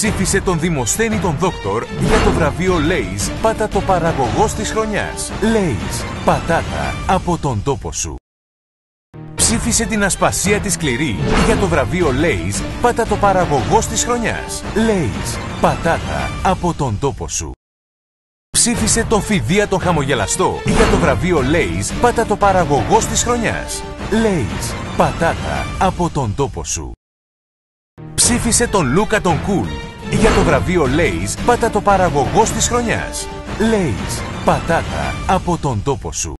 Ψήφισε τον Δημοσθένη τον Δόκτορ για το βραβείο Λέις Πάτα το παραγωγός της χρονιάς. Λέις. Πατάτα από τον τόπο σου. Ψήφισε την Ασπασία της Σκληρή για το βραβείο Λέις Πάτα το παραγωγός της χρονιάς. Λέις. Πατάτα από τον τόπο σου. Ψήφισε τον Φιδία τον Χαμογελαστό για το βραβείο Λέις Πάτα το παραγωγός της χρονιάς. Λέις. Πατάτα από τον τόπο σου. Ψήφισε τον Λούκα τον Κουλ για το βραβείο Λέις Πάτα το παραγωγός της χρονιάς. Λέις. Πατάτα από τον τόπο σου.